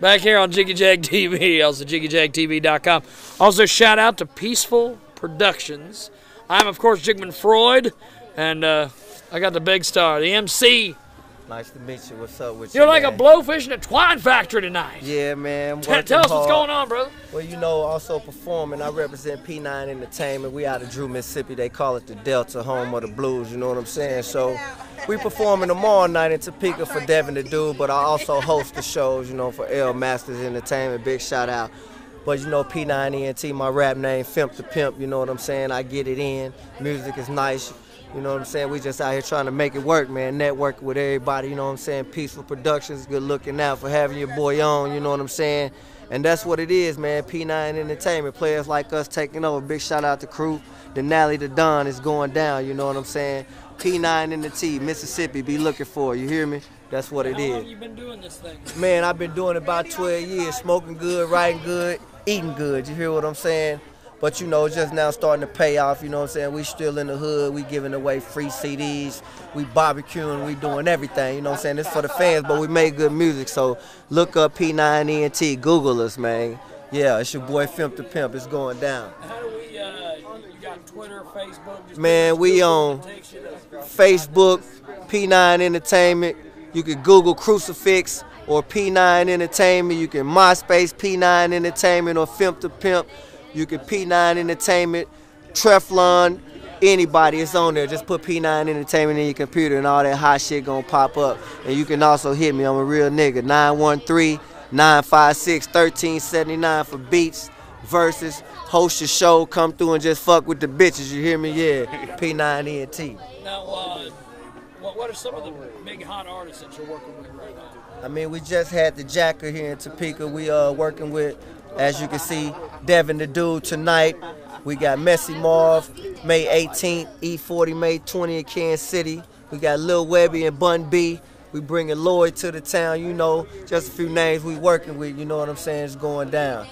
Back here on Jiggy Jag TV, also jiggyjagtv.com. Also, shout out to Peaceful Productions. I'm, of course, Jigman Freud, and uh, I got the big star, the MC. Nice to meet you. What's up with you? You're you? like man? a blowfish in a twine factory tonight. Yeah, man. Tell working us what's going on, brother. Well, you know, also performing. I represent P9 Entertainment. We out of Drew, Mississippi. They call it the Delta, home of the blues. You know what I'm saying? So, we performing tomorrow night in Topeka for Devin the Dude. But I also host the shows, you know, for L Masters Entertainment. Big shout out. But you know, P9 ENT, my rap name, Fimp the Pimp. You know what I'm saying? I get it in. Music is nice. You know what I'm saying? We just out here trying to make it work, man. Networking with everybody, you know what I'm saying? Peaceful Productions, good looking out for having your boy on, you know what I'm saying? And that's what it is, man. P9 Entertainment, players like us taking over. Big shout out to crew. Denali the Don is going down, you know what I'm saying? P9 in the T, Mississippi, be looking for you hear me? That's what it How long is. you been doing this thing? Man, I've been doing it about 12 years, smoking good, writing good, eating good. You hear what I'm saying? But you know, it's just now starting to pay off. You know what I'm saying? We still in the hood. We giving away free CDs. We barbecuing. We doing everything. You know what I'm saying? It's for the fans, but we make good music. So look up P9ENT. Google us, man. Yeah, it's your boy Fimp the Pimp. It's going down. How do we, uh, you got Twitter, Facebook? Just Man, we on Takes you to- Facebook, P9 Entertainment. You can Google Crucifix or P9 Entertainment. You can MySpace P9 Entertainment or Fimp the Pimp. You can P9 Entertainment, Treflon, anybody. It's on there. Just put P9 Entertainment in your computer and all that hot shit gonna pop up. And you can also hit me. I'm a real nigga. 913 956 1379 for beats, verses, host your show, come through and just fuck with the bitches. You hear me? Yeah. P9 ENT. Now, uh, what, what are some of the big hot artists that you're working with right now? I mean, we just had the Jacka here in Topeka. We are working with, as you can see, Devin the Dude tonight. We got Messy Marv May 18th, E40 May 20th in Kansas City. We got Lil Webbie and Bun B. We bringing Lloyd to the town. You know, just a few names we working with. You know what I'm saying? It's going down.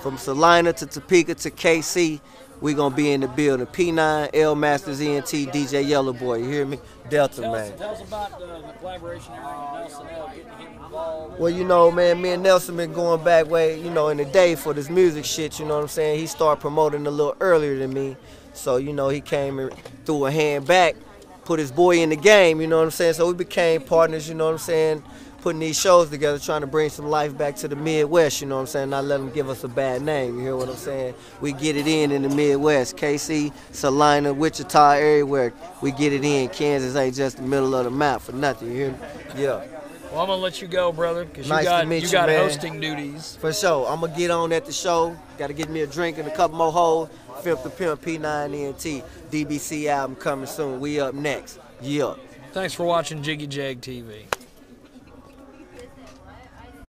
From Salina to Topeka to KC, we gonna be in the building. P9, L Masters ENT, DJ Yellow Boy. You hear me? Delta Tell man. us, tell us about uh, the collaboration Nelson L, getting him involved. Well, you know, man, me and Nelson been going back way, you know, in the day for this music shit, you know what I'm saying? He started promoting a little earlier than me. So, you know, he came and threw a hand back, put his boy in the game, you know what I'm saying? So we became partners, you know what I'm saying? Putting these shows together, trying to bring some life back to the Midwest, you know what I'm saying? Not let them give us a bad name, you hear what I'm saying? We get it in in the Midwest. KC, Salina, Wichita, everywhere. We get it in. Kansas ain't just the middle of the map for nothing, you hear me? Yeah. Well, I'm gonna let you go, brother, because Nice you to got meet you you, got man. hosting duties. For sure. I'm gonna get on at the show. Gotta get me a drink and a couple more holes. Fifth the Pimp P9NT. DBC album coming soon. We up next. Yeah. Thanks for watching Jiggy Jag TV.